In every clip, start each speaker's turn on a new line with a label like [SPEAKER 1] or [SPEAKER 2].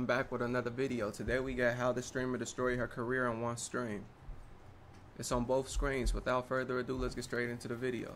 [SPEAKER 1] I'm back with another video. Today we got how the streamer destroyed her career on one stream. It's on both screens. Without further ado, let's get straight into the video.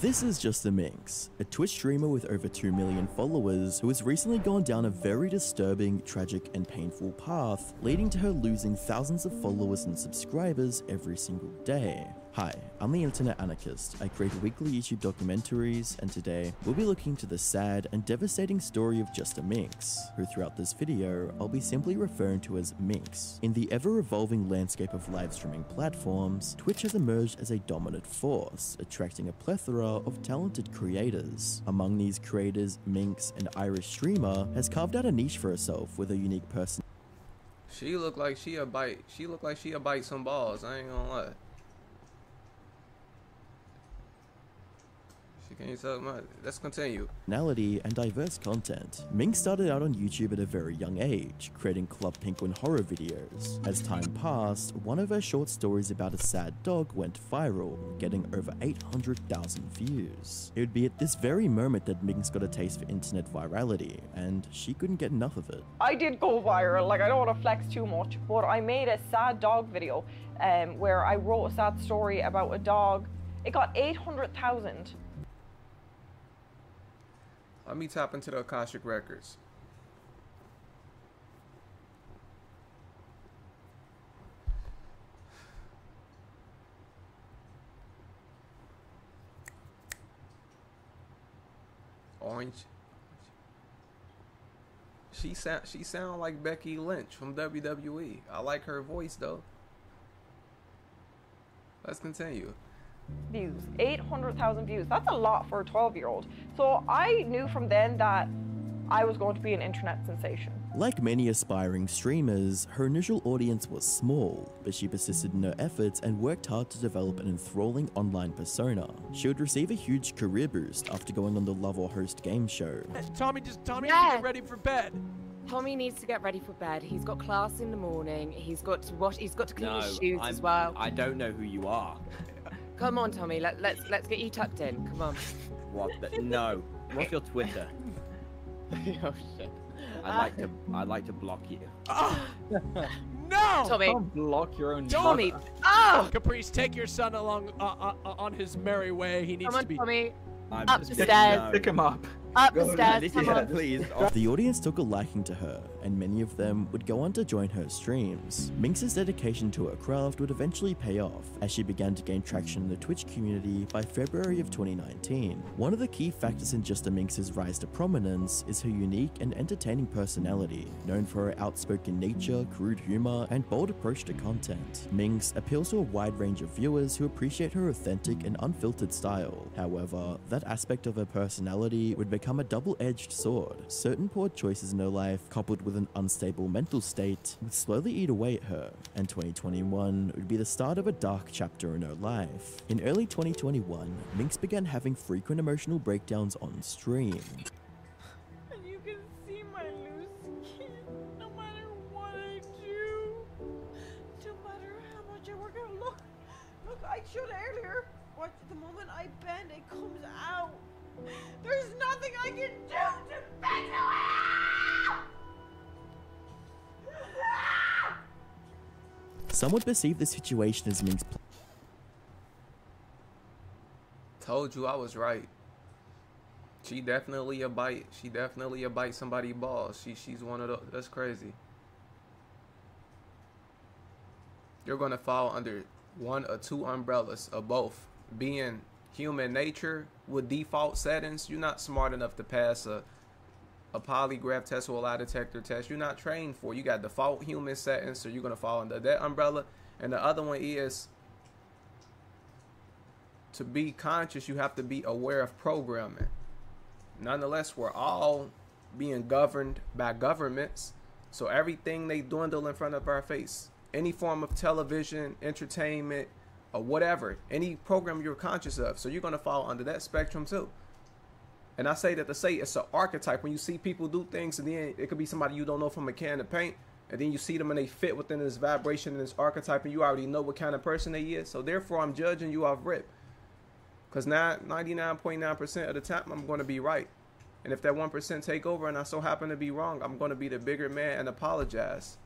[SPEAKER 2] This is Just a Minx, a Twitch streamer with over 2 million followers who has recently gone down a very disturbing, tragic, and painful path, leading to her losing thousands of followers and subscribers every single day. Hi, I'm the Internet Anarchist. I create weekly YouTube documentaries, and today we'll be looking to the sad and devastating story of Just a Minx, who throughout this video I'll be simply referring to as Minx. In the ever evolving landscape of live streaming platforms, Twitch has emerged as a dominant force, attracting a plethora of talented creators. Among these creators, Minx, an Irish streamer, has carved out a niche for herself with a unique person.
[SPEAKER 1] She look like she a bite. She look like she a bite some balls. I ain't gonna lie. She can't suck my. Let's continue.
[SPEAKER 2] personality and diverse content. Minx started out on YouTube at a very young age, creating Club Penguin horror videos. As time passed, one of her short stories about a sad dog went viral, getting over 800,000 views. It would be at this very moment that Minx got a taste for internet virality, and she couldn't get enough of it.
[SPEAKER 3] I did go viral. Like I don't want to flex too much, but I made a sad dog video um, where I wrote a sad story about a dog. It got 800,000.
[SPEAKER 1] Let me tap into the Akashic Records. Orange. She sound she sound like Becky Lynch from WWE. I like her voice though. Let's continue
[SPEAKER 3] views 800,000 views that's a lot for a 12 year old so I knew from then that I was going to be an internet sensation
[SPEAKER 2] Like many aspiring streamers, her initial audience was small, but she persisted in her efforts and worked hard to develop an enthralling online persona. She would receive a huge career boost after going on the Love or Host game show.
[SPEAKER 4] Tommy, just Tommy,
[SPEAKER 5] Yeah.
[SPEAKER 4] get ready for bed.
[SPEAKER 5] Tommy needs to get ready for bed. He's got class in the morning. He's got to wash. He's got to clean
[SPEAKER 6] No,
[SPEAKER 5] his shoes
[SPEAKER 6] I'm,
[SPEAKER 5] as well.
[SPEAKER 6] I don't know who you are.
[SPEAKER 5] Come on, Tommy. Let, let's let's get you tucked in. Come on.
[SPEAKER 6] What? The, no. What's your Twitter?
[SPEAKER 5] oh shit.
[SPEAKER 6] I'd like to. I'd like to block you.
[SPEAKER 4] No!
[SPEAKER 5] Tommy.
[SPEAKER 7] Don't block your own
[SPEAKER 5] Tommy.
[SPEAKER 7] mother.
[SPEAKER 5] Oh!
[SPEAKER 4] Caprice, take your son along uh, uh, uh, on his merry way. He needs
[SPEAKER 5] Come on,
[SPEAKER 4] to be.
[SPEAKER 5] Tommy.
[SPEAKER 6] I'm
[SPEAKER 5] Up
[SPEAKER 6] just
[SPEAKER 5] the stairs.
[SPEAKER 6] no.
[SPEAKER 7] Pick him up.
[SPEAKER 5] Up the stairs. Come on.
[SPEAKER 6] please.
[SPEAKER 2] The audience took a liking to her, and many of them would go on to join her streams. Minx's dedication to her craft would eventually pay off, as she began to gain traction in the Twitch community by February of 2019. One of the key factors in Just a Minx's rise to prominence is her unique and entertaining personality, known for her outspoken nature, crude humor, and bold approach to content. Minx appeals to a wide range of viewers who appreciate her authentic and unfiltered style. However, that aspect of her personality would become a double-edged sword. Certain poor choices in her life, coupled with an unstable mental state, would slowly eat away at her, and 2021 would be the start of a dark chapter in her life. In early 2021, Minx began having frequent emotional breakdowns on stream. Some would perceive the situation as Minx pl-
[SPEAKER 1] Told you I was right. She definitely a bite. She definitely a bite somebody balls. She she's one of those. That's crazy. You're gonna fall under one or two umbrellas of both. Being human nature with default settings, you're not smart enough to pass a a polygraph test or a lie detector test. You're not trained for. You got default human settings, so you're gonna fall under that umbrella. And the other one is to be conscious, you have to be aware of programming. Nonetheless, we're all being governed by governments, so everything they dwindle in front of our face. Any form of television, entertainment, or whatever, any program you're conscious of, so you're gonna fall under that spectrum too. And I say that to say it's an archetype. When you see people do things, and then it could be somebody you don't know from a can of paint, and then you see them and they fit within this vibration and this archetype, and you already know what kind of person they is. So therefore, I'm judging you off rip. Because now, 99.9% of the time, I'm going to be right. And if that 1% take over and I so happen to be wrong, I'm going to be the bigger man and apologize.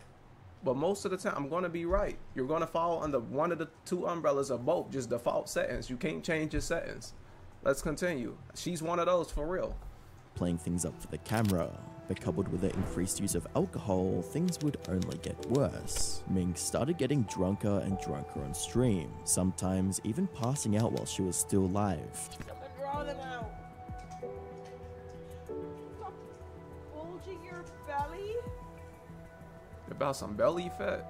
[SPEAKER 1] But most of the time, I'm going to be right. You're going to fall under one of the two umbrellas of both, just default settings. You can't change your settings. Let's continue. She's one of those for real.
[SPEAKER 2] Playing things up for the camera, but coupled with the increased use of alcohol, things would only get worse. Minx started getting drunker and drunker on stream, sometimes even passing out while she was still live.
[SPEAKER 3] Come and draw them out. Stop bulging your belly.
[SPEAKER 1] About some belly fat.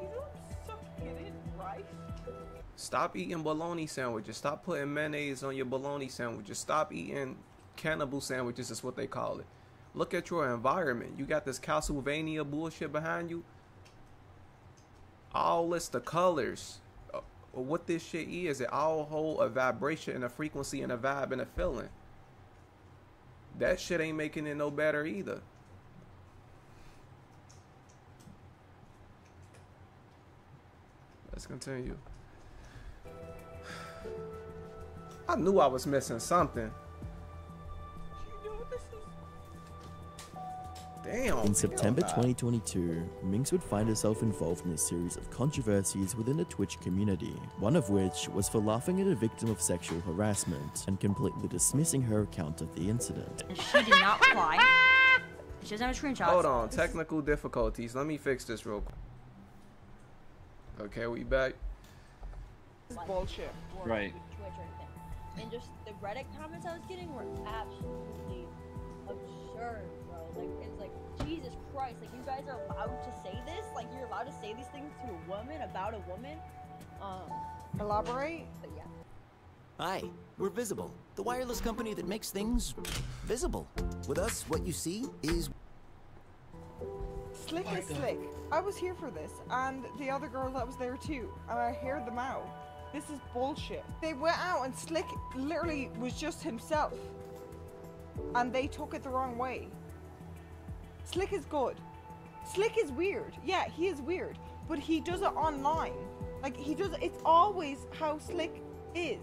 [SPEAKER 3] You don't suck it in, right?
[SPEAKER 1] Stop eating bologna sandwiches. Stop putting mayonnaise on your bologna sandwiches. Stop eating cannibal sandwiches, is what they call it. Look at your environment. You got this Castlevania bullshit behind you. All this, the colors, uh, what this shit is, it all hold a vibration and a frequency and a vibe and a feeling. That shit ain't making it no better either. Let's continue. I knew I was missing something.
[SPEAKER 3] You know this is.
[SPEAKER 1] Damn.
[SPEAKER 2] In September 2022, Minx would find herself involved in a series of controversies within the Twitch community, one of which was for laughing at a victim of sexual harassment and completely dismissing her account of the incident.
[SPEAKER 7] And she did not cry. She doesn't have a screenshot.
[SPEAKER 1] Hold on, technical difficulties. Let me fix this real quick. Okay, we back.
[SPEAKER 3] This bullshit.
[SPEAKER 8] Right.
[SPEAKER 9] Twitch or anything. And just the Reddit comments I was getting were absolutely absurd, bro. Like it's like Jesus Christ, like you guys are allowed to say this? Like you're allowed to say these things to a woman about a woman? Um,
[SPEAKER 3] Elaborate.
[SPEAKER 9] but yeah.
[SPEAKER 10] Hi, we're Visible, the wireless company that makes things visible. With us, what you see is
[SPEAKER 3] Slick is slick. I was here for this, and the other girl that was there too, and I heard them out. This is bullshit. They went out, and Slick literally was just himself, and they took it the wrong way. Slick is good. Slick is weird. Yeah, he is weird, but he does it online. Like he does. It's always how Slick is.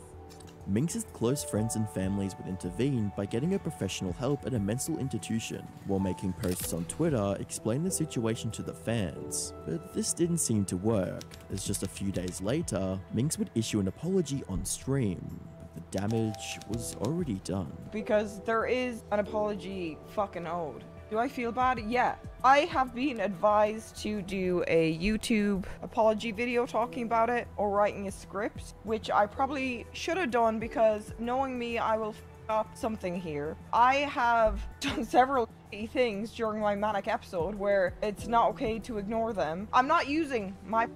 [SPEAKER 2] Minx's close friends and families would intervene by getting her professional help at a mental institution, while making posts on Twitter explain the situation to the fans. But this didn't seem to work, as just a few days later, Minx would issue an apology on stream. But the damage was already done.
[SPEAKER 3] because there is an apology fucking owed. Do I feel bad? Yeah. I have been advised to do a YouTube apology video talking about it or writing a script, which I probably should have done because knowing me, I will f up something here. I have done several things during my manic episode where it's not okay to ignore them. I'm not using my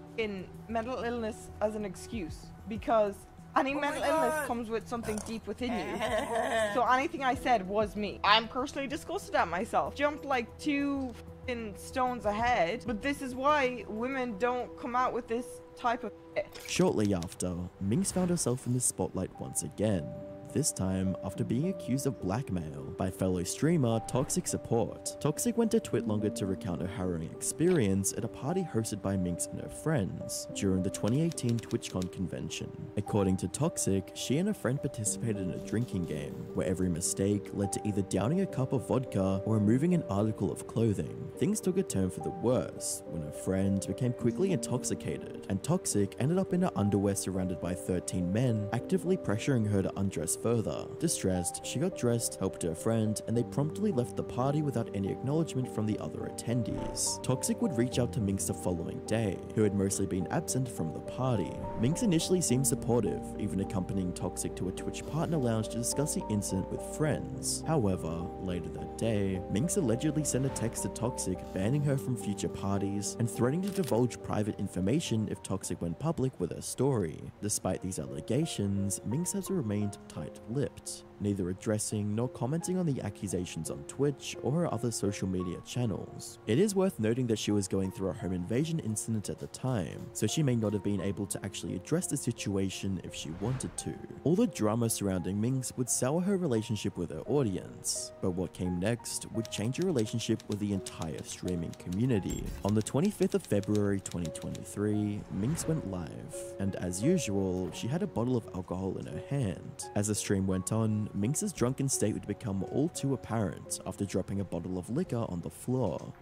[SPEAKER 3] mental illness as an excuse because any mental illness comes with something deep within you. so anything I said was me. I'm personally disgusted at myself. Jumped like two fing stones ahead, but this is why women don't come out with this type of shit.
[SPEAKER 2] Shortly after, Minx found herself in the spotlight once again. This time after being accused of blackmail by fellow streamer Toxic Support. Toxic went to Twitlonger to recount her harrowing experience at a party hosted by Minx and her friends during the 2018 TwitchCon convention. According to Toxic, she and a friend participated in a drinking game where every mistake led to either downing a cup of vodka or removing an article of clothing. Things took a turn for the worse when her friend became quickly intoxicated, and Toxic ended up in her underwear surrounded by 13 men, actively pressuring her to undress further. Distressed, she got dressed, helped her friend, and they promptly left the party without any acknowledgement from the other attendees. Toxic would reach out to Minx the following day, who had mostly been absent from the party. Minx initially seemed supportive, even accompanying Toxic to a Twitch partner lounge to discuss the incident with friends. However, later that day, Minx allegedly sent a text to Toxic banning her from future parties and threatening to divulge private information if Toxic went public with her story. Despite these allegations, Minx has remained tight-lipped, neither addressing nor commenting on the accusations on Twitch or her other social media channels. It is worth noting that she was going through a home invasion incident at the time, so she may not have been able to actually address the situation if she wanted to. All the drama surrounding Minx would sour her relationship with her audience, but what came next would change her relationship with the entire streaming community. On the 25th of February 2023, Minx went live, and as usual, she had a bottle of alcohol in her hand. As the stream went on, Minx's drunken state would become all too apparent after dropping a bottle of liquor on the floor.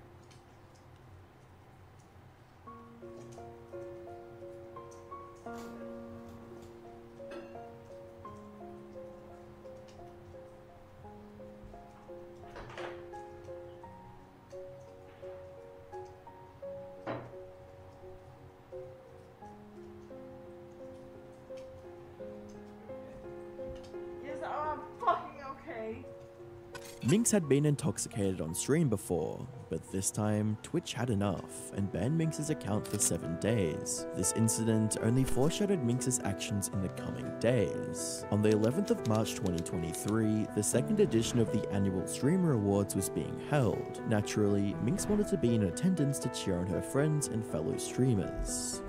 [SPEAKER 2] Minx had been intoxicated on stream before, but this time Twitch had enough and banned Minx's account for seven days. This incident only foreshadowed Minx's actions in the coming days. On the 11th of March 2023, the second edition of the annual Streamer Awards was being held. Naturally, Minx wanted to be in attendance to cheer on her friends and fellow streamers.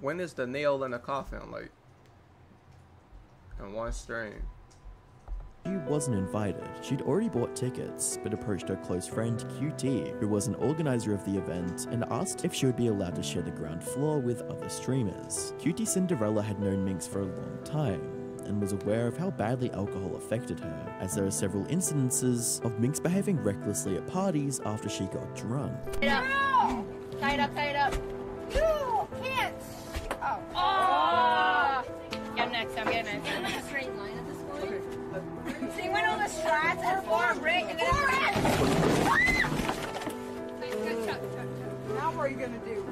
[SPEAKER 1] When is the nail in the coffin? Like, in one stream.
[SPEAKER 2] She wasn't invited. She'd already bought tickets, but approached her close friend QT, who was an organizer of the event, and asked if she would be allowed to share the ground floor with other streamers. QT Cinderella had known Minx for a long time, and was aware of how badly alcohol affected her, as there are several incidences of Minx behaving recklessly at parties after she got drunk.
[SPEAKER 9] Tie it up. Tie it up, tie it up. No, can't. Oh. Oh. Get next, I'm next. I'm in a See, when all the strats and form, Rick, you're gonna
[SPEAKER 3] Now what are you gonna do?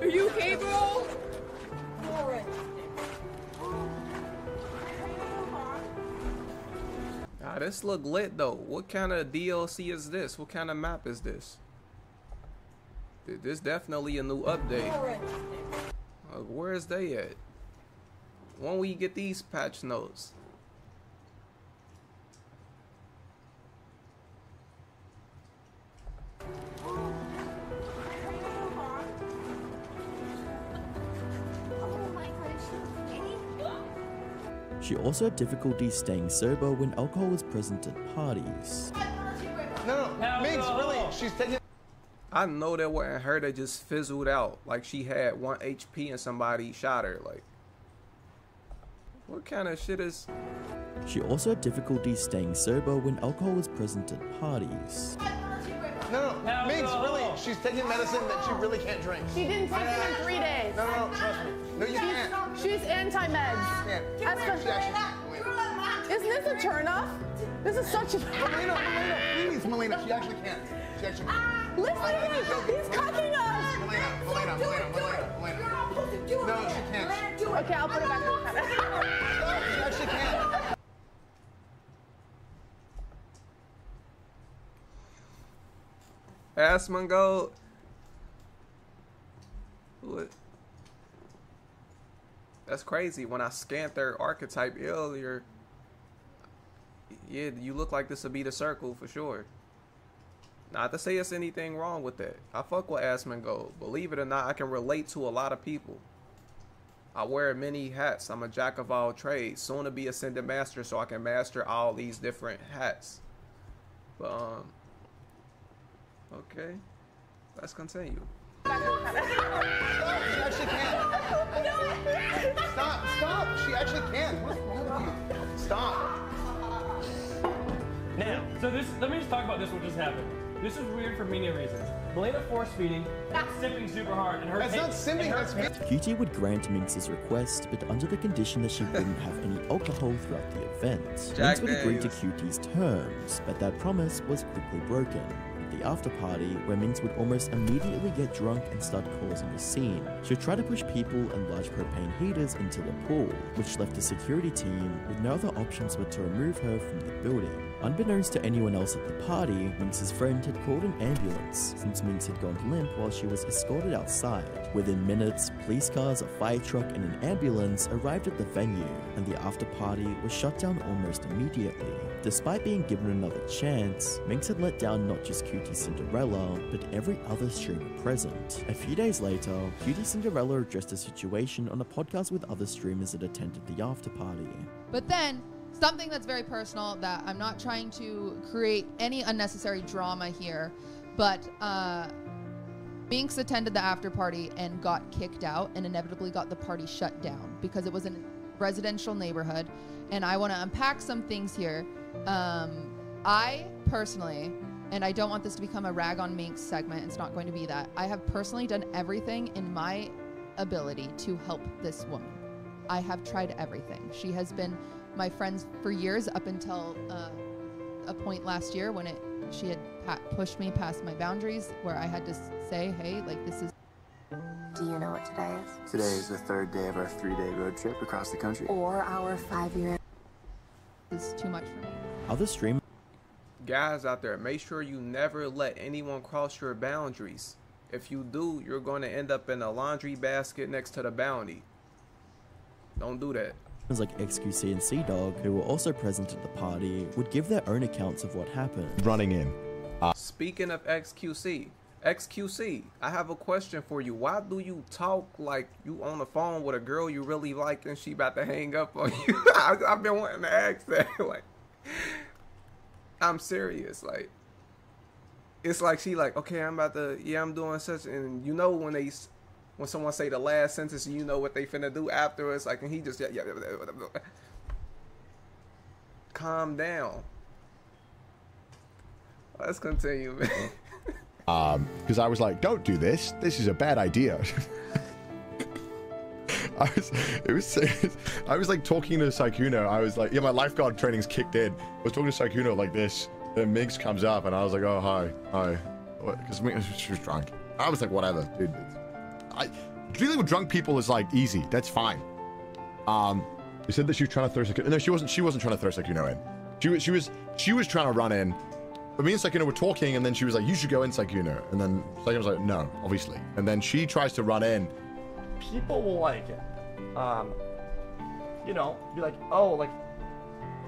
[SPEAKER 9] Are you okay, bro?
[SPEAKER 1] Ah, this look lit though. What kind of DLC is this? What kind of map is this? Th- This definitely a new update. Uh, where is they at? When we get these patch notes?
[SPEAKER 2] She also had difficulty staying sober when alcohol was present at parties.
[SPEAKER 8] No, no, Minx, really, she's taking.
[SPEAKER 1] I know that wasn't her that just fizzled out. Like she had one HP and somebody shot her. Like, what kind of shit is?
[SPEAKER 2] She also had difficulty staying sober when alcohol was present at parties.
[SPEAKER 8] No, no, Minx, really, she's taking medicine that she really can't drink.
[SPEAKER 11] She didn't take it in three days.
[SPEAKER 8] No, no, no, trust me. No, you can't.
[SPEAKER 11] She's anti-meds.
[SPEAKER 8] can't.
[SPEAKER 11] That's
[SPEAKER 8] She actually,
[SPEAKER 11] Isn't this a turnoff? This is such a.
[SPEAKER 8] Melina, Melina, please, Melina, she actually can't. She actually can't.
[SPEAKER 11] Listen to him. He's cucking us.
[SPEAKER 8] Melina, Melina, Melina, Melina, Melina. No, she can't.
[SPEAKER 11] Okay, I'll put it back in the cabinet.
[SPEAKER 8] No, she can't.
[SPEAKER 1] Asmongold. What? That's crazy. When I scanned their archetype earlier, yeah, you look like this would be the circle for sure. Not to say it's anything wrong with that. I fuck with Asmongold. Believe it or not, I can relate to a lot of people. I wear many hats. I'm a jack of all trades. Soon to be ascended master, so I can master all these different hats. But um, okay, let's continue.
[SPEAKER 8] She actually can't. Stop, stop. She actually can't. What's wrong with you? Stop.
[SPEAKER 12] Now, so this let me just talk about this what just happened. This is weird for many reasons. Melina force feeding, ah. sipping super hard, and her
[SPEAKER 8] That's
[SPEAKER 12] take-
[SPEAKER 8] not sipping,
[SPEAKER 12] and her-
[SPEAKER 8] that's me.
[SPEAKER 2] QT would grant Minx's request, but under the condition that she wouldn't have any alcohol throughout the event.
[SPEAKER 1] Jack
[SPEAKER 2] Minx would agree to
[SPEAKER 1] Daniels.
[SPEAKER 2] QT's terms, but that promise was quickly broken. After party, where Minx would almost immediately get drunk and start causing a scene. She would try to push people and large propane heaters into the pool, which left the security team with no other options but to remove her from the building. Unbeknownst to anyone else at the party, Minx's friend had called an ambulance since Minx had gone limp while she was escorted outside. Within minutes, police cars, a fire truck, and an ambulance arrived at the venue, and the after party was shut down almost immediately. Despite being given another chance, Minx had let down not just QT Cinderella, but every other streamer present. A few days later, QT Cinderella addressed the situation on a podcast with other streamers that attended the after party.
[SPEAKER 13] But then, something that's very personal that I'm not trying to create any unnecessary drama here, but uh, Minx attended the after party and got kicked out and inevitably got the party shut down because it was an residential neighborhood, and I want to unpack some things here. Um, I personally, and I don't want this to become a rag on Minx segment. It's not going to be that. I have personally done everything in my ability to help this woman. I have tried everything. She has been my friend for years up until uh, a point last year when it she had pa- pushed me past my boundaries where I had to say, "Hey, like this is."
[SPEAKER 14] Do you know what today is?
[SPEAKER 15] Today is the third day of our three-day road trip across the country.
[SPEAKER 14] Or our five-year.
[SPEAKER 13] Is too much for me.
[SPEAKER 2] Other stream
[SPEAKER 1] Guys out there, make sure you never let anyone cross your boundaries. If you do, you're going to end up in a laundry basket next to the bounty. Don't do that.
[SPEAKER 2] like XQC and Sea Dog, who were also present at the party, would give their own accounts of what happened.
[SPEAKER 16] Running in.
[SPEAKER 1] Uh, Speaking of XQC, XQC, I have a question for you. Why do you talk like you on the phone with a girl you really like and she about to hang up on you? I, I've been wanting to ask that. like, I'm serious. Like, it's like she like, okay, I'm about to, yeah, I'm doing such, and you know when they, when someone say the last sentence, you know what they finna do afterwards. Like, and he just, yeah, yeah, yeah, yeah, yeah, yeah. calm down. Let's continue, man.
[SPEAKER 16] Um, because I was like, don't do this. This is a bad idea. I was, it was. I was like talking to Sykkuno. I was like, yeah, my lifeguard training's kicked in. I was talking to Sykkuno like this. Then Migs comes up and I was like, oh, hi, hi. Because she was drunk. I was like, whatever, dude. I, dealing with drunk people is like easy. That's fine. Um, they said that she was trying to throw Sykkuno. No, she wasn't. She wasn't trying to throw Sykkuno in. She was. She was. She was trying to run in. But me and Sykkuno were talking, and then she was like, "You should go in, Sykkuno." And then Sykkuno was like, "No, obviously." And then she tries to run in.
[SPEAKER 12] People will like it. Um, you know, be like, oh, like,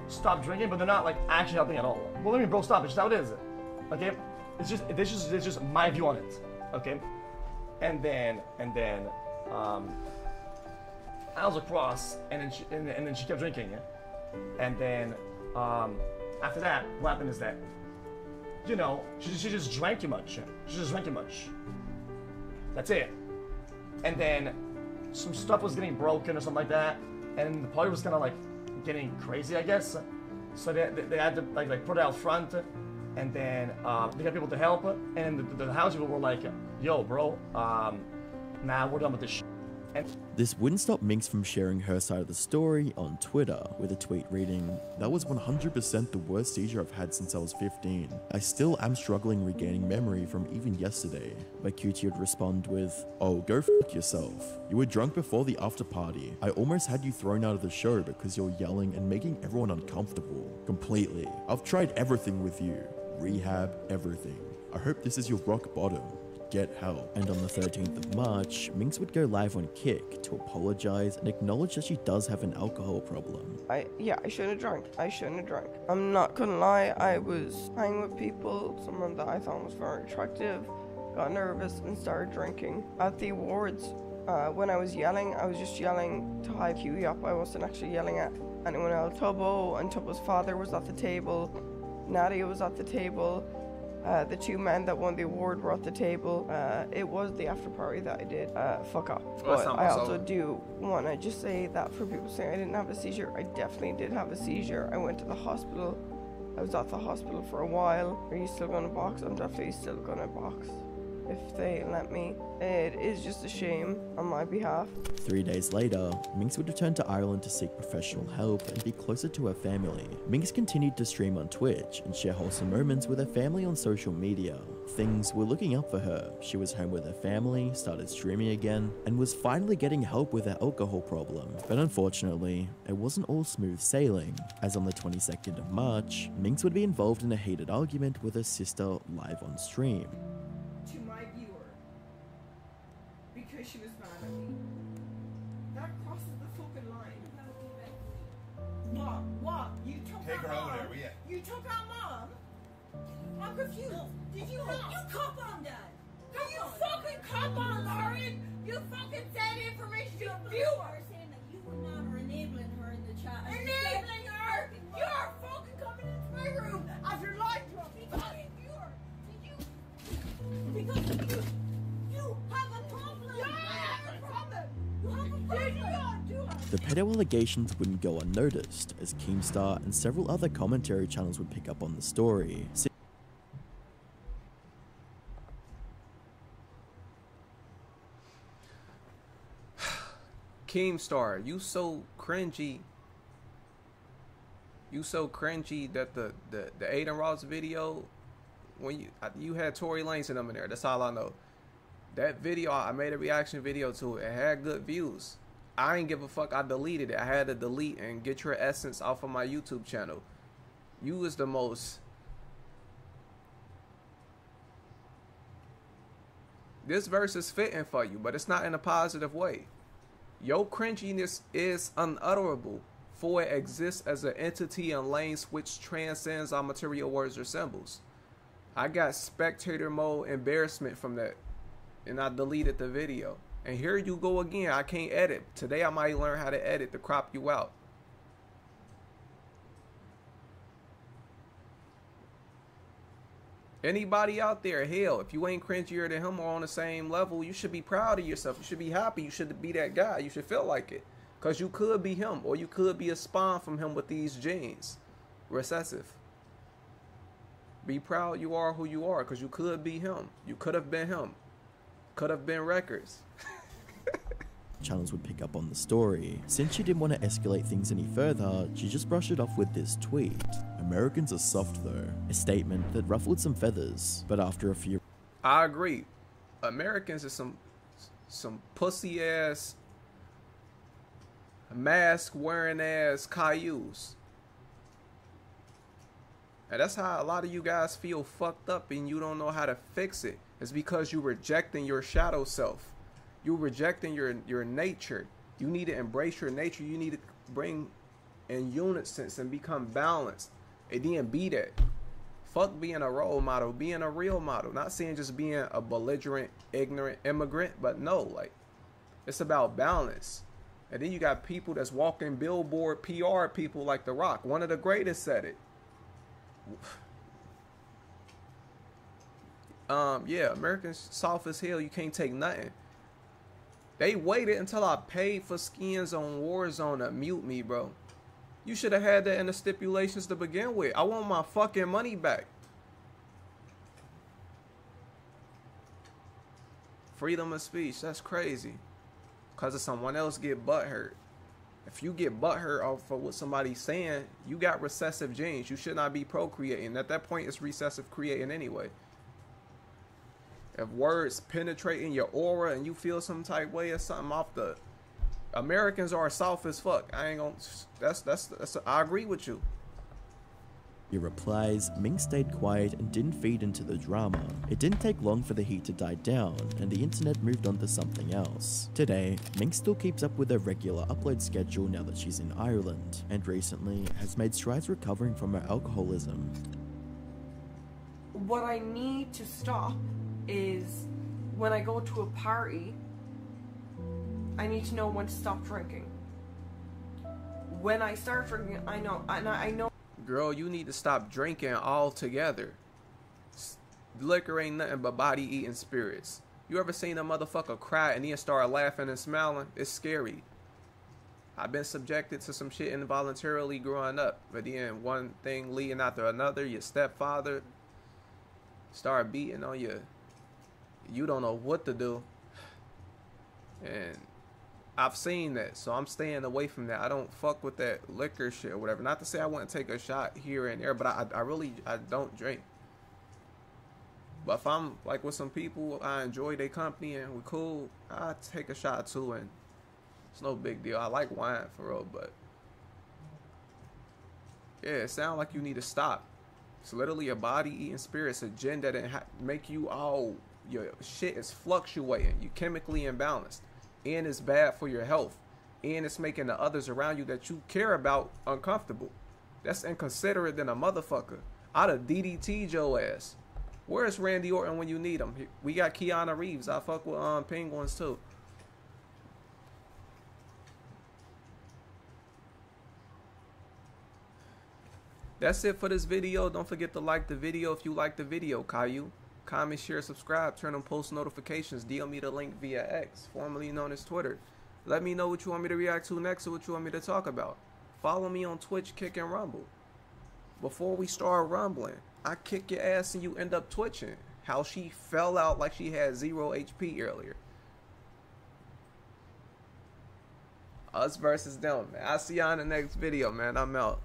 [SPEAKER 12] stop drinking, but they're not like actually helping at all. Well, I mean, bro, stop. It's just how it is. Okay, it's just this is is just my view on it. Okay, and then and then um, I was across, and then she and, and then she kept drinking, and then um, after that, what happened is that you know she, she just drank too much. She just drank too much. That's it. And then some stuff was getting broken or something like that, and the party was kind of like getting crazy, I guess. So they, they, had to like like put it out front, and then uh, they got people to help, and the, the house people were like, "Yo, bro, um, nah, we're done with this." Sh-.
[SPEAKER 2] This wouldn't stop Minx from sharing her side of the story on Twitter, with a tweet reading, That was 100% the worst seizure I've had since I was 15. I still am struggling regaining memory from even yesterday. My cutie would respond with, Oh, go f yourself. You were drunk before the after party. I almost had you thrown out of the show because you're yelling and making everyone uncomfortable. Completely. I've tried everything with you. Rehab, everything. I hope this is your rock bottom get help. And on the 13th of March, Minx would go live on Kick to apologize and acknowledge that she does have an alcohol problem.
[SPEAKER 17] I yeah, I shouldn't have drunk. I shouldn't have drunk. I'm not gonna lie, I was hanging with people, someone that I thought was very attractive, got nervous and started drinking. At the awards, uh, when I was yelling, I was just yelling to hype Huey up. I wasn't actually yelling at anyone else. Tubbo and Tubbo's father was at the table. Nadia was at the table. Uh, the two men that won the award were at the table. Uh, it was the after party that I did. Uh, fuck off.
[SPEAKER 1] Well,
[SPEAKER 17] But I also do want to just say that for people saying I didn't have a seizure, I definitely did have a seizure. I went to the hospital. I was at the hospital for a while. Are you still gonna box? I'm definitely still gonna box. If they let me. It is just a shame on my behalf.
[SPEAKER 2] Three days later, Minx would return to Ireland to seek professional help and be closer to her family. Minx continued to stream on Twitch and share wholesome moments with her family on social media. Things were looking up for her. She was home with her family, started streaming again, and was finally getting help with her alcohol problem. But unfortunately, it wasn't all smooth sailing, as on the 22nd of March, Minx would be involved in a heated argument with her sister live on stream.
[SPEAKER 18] Take
[SPEAKER 3] our
[SPEAKER 18] her over there, will ya?
[SPEAKER 3] You took our mom? I'm confused. Did you not? You cop on that. Can you fucking cop on, Lauren? You fucking said information to the The
[SPEAKER 2] pedo allegations wouldn't go unnoticed, as Keemstar and several other commentary channels would pick up on the story.
[SPEAKER 1] Keemstar, you so cringy. You so cringy that the the the Adin Ross video, when you you had Tory Lanez and them in there. That's all I know. That video, I made a reaction video to it. It had good views. I ain't give a fuck. I deleted it. I had to delete and get your essence off of my YouTube channel. You was the most. This verse is fitting for you, but it's not in a positive way. Your cringiness is unutterable, for it exists as an entity in lanes which transcends all material words or symbols. I got spectator mode embarrassment from that, and I deleted the video. And here you go again. I can't edit. Today I might learn how to edit to crop you out. Anybody out there, hell, if you ain't cringier than him or on the same level, you should be proud of yourself. You should be happy. You should be that guy. You should feel like it. Because you could be him, or you could be a spawn from him with these genes. Recessive. Be proud you are who you are, because you could be him. You could have been him. Could have been records.
[SPEAKER 2] channels would pick up on the story. Since she didn't want to escalate things any further, she just brushed it off with this tweet. Americans are soft though, a statement that ruffled some feathers, but after a few
[SPEAKER 1] I agree. Americans are some some pussy ass mask wearing ass cayuse. And that's how a lot of you guys feel fucked up and you don't know how to fix it. It's because you're rejecting your shadow self. You're rejecting your your nature. You need to embrace your nature. You need to bring in unit sense and become balanced. And then be that. Fuck being a role model, being a real model. Not saying just being a belligerent, ignorant immigrant, but no, like it's about balance. And then you got people that's walking billboard PR people like The Rock, one of the greatest at it. Um, yeah, Americans soft as hell. You can't take nothing. They waited until I paid for skins on Warzone to mute me, bro. You should have had that in the stipulations to begin with. I want my fucking money back. Freedom of speech, that's crazy. Cause of someone else get butthurt. If you get butthurt off of what somebody's saying, you got recessive genes. You should not be procreating. At that point, it's recessive creating anyway. If words penetrate in your aura and you feel some type way or something off the Americans are soft as fuck. I ain't gonna. That's that's that's. I agree with you.
[SPEAKER 2] Your replies, Minx stayed quiet and didn't feed into the drama. It didn't take long for the heat to die down, and the internet moved on to something else. Today, Minx still keeps up with her regular upload schedule now that she's in Ireland, and recently has made strides recovering from her alcoholism.
[SPEAKER 17] What I need to stop is when I go to a party, I need to know when to stop drinking. When I start drinking, I know, and I know.
[SPEAKER 1] Girl, you need to stop drinking altogether. Liquor ain't nothing but body eating spirits. You ever seen a motherfucker cry and then start laughing and smiling? It's scary. I've been subjected to some shit involuntarily growing up. But then one thing leading after another, your stepfather start beating on you. You don't know what to do. And I've seen that, so I'm staying away from that. I don't fuck with that liquor shit or whatever. Not to say I wouldn't take a shot here and there, but I, I really I don't drink. But if I'm like with some people, I enjoy their company and we're cool, I take a shot too, and it's no big deal. I like wine for real, but yeah, it sounds like you need to stop. It's literally a body eating spirit. It's a gin that ha- make you all your shit is fluctuating. You chemically imbalanced, and it's bad for your health, and it's making the others around you that you care about uncomfortable. That's inconsiderate than a motherfucker. I'd have DDT Joe ass. Where's Randy Orton when you need him? We got Keanu Reeves. I fuck with um Penguins too. That's it for this video. Don't forget to like the video if you like the video, Caillou. Comment, share, subscribe, turn on post notifications. DM me the link via X, formerly known as Twitter. Let me know what you want me to react to next or what you want me to talk about. Follow me on Twitch, Kick and Rumble. Before we start rumbling, I kick your ass and you end up twitching. How she fell out like she had zero HP earlier. Us versus them, man. I'll see y'all in the next video, man. I'm out.